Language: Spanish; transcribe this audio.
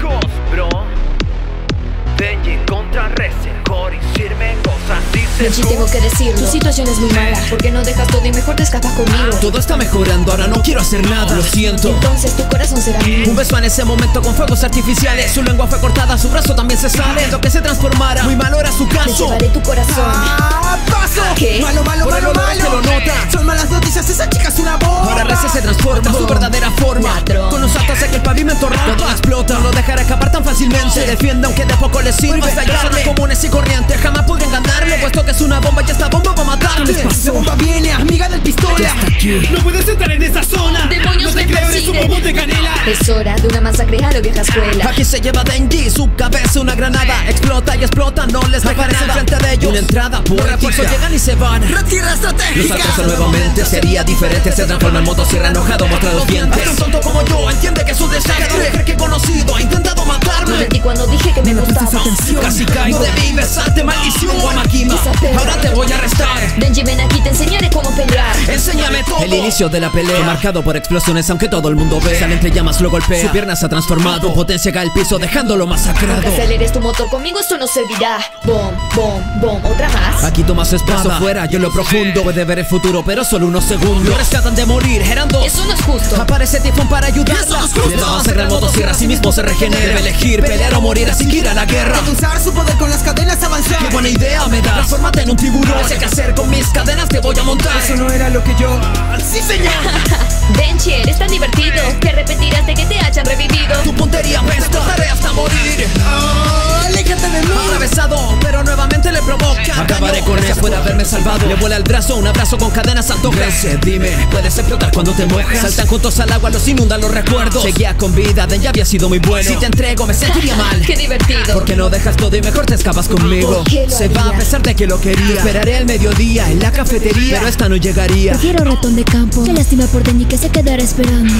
juegos, bro. Benji contra Resident Core y sirven cosas, dices Benji, tengo que decir, tu situación es muy mala Porque no dejas todo y mejor te escapas conmigo. Todo está mejorando, ahora no quiero hacer nada, lo siento. Entonces tu corazón será mío. Un beso en ese momento con fuegos artificiales. Su lengua fue cortada, su brazo también se sale. Lo que se transformara, muy malo era su caso. Te llevaré tu corazón. Ah, ¿Qué? Fácilmente. Se defiende aunque de poco le sirva. Personas comunes y corrientes jamás podrían ganarle. Puesto que es una bomba y esta bomba va a matarte. La bomba viene, amiga del pistola. No puedes entrar en esa zona. Demonios no te me creo, eres un bombón de canela. Es hora de una masacre a lo vieja escuela. Aquí se lleva Denji, su cabeza una granada Explota y explota, no les deja nada enfrente de ellos Una entrada Los poética llegan y se van Retira Los estratégica. alcanzan nuevamente, sería diferente Se transforma en motosierra enojado, muestra los dientes Un tonto como yo entiende que es un desastre Cree que he conocido, gustaba. Casi caigo, no debí besarte, maldición Guamakima, Desapego. ahora te voy a arrestar Benji, ven aquí, te pelear. Enséñame todo. El inicio de la pelea. Marcado por explosiones aunque todo el mundo ve. Sale entre llamas, lo golpea Su pierna se ha transformado. Potencia cae al piso dejándolo masacrado. Aunque aceleres tu motor conmigo, esto no servirá. Bom, bom, bom. Otra más. Aquí toma su espada fuera, yo en lo profundo. Puede ver el futuro, pero solo unos segundos. Lo rescatan de morir, eran dos Eso no es justo. Aparece Tifón para ayudarla. Le da más gran motosierra, a sí mismo se regenera. Debe elegir, pelear o morir, así que ir a la guerra. Usar su poder con las cadenas avanzar. Qué buena idea me da, transfórmate en un tiburón. No sé qué hacer con mis cadenas, te voy a montar. Eso no era lo que yo. Sí, señor. Benji, eres tan divertido. Te arrepentirás de que te hayan revivido. Tu puntería me explotaré hasta morir Ah, aléjate de mí. Atravesado, pero le provoca. Acabaré con ella por haberme salvado. Le vuela el brazo, un abrazo con cadenas antojas Dime, puedes explotar cuando te mojas Saltan juntos al agua, los inundan los recuerdos. Seguía con vida, Den ya había sido muy bueno. Si te entrego me sentiría mal. Qué divertido. Porque no dejas todo y mejor te escapas conmigo. ¿Por qué lo Se va a pesar de que lo quería. Esperaré al mediodía en la cafetería Pero esta no llegaría. Prefiero ratón de campo. Qué lástima por Denny que se quedara esperando.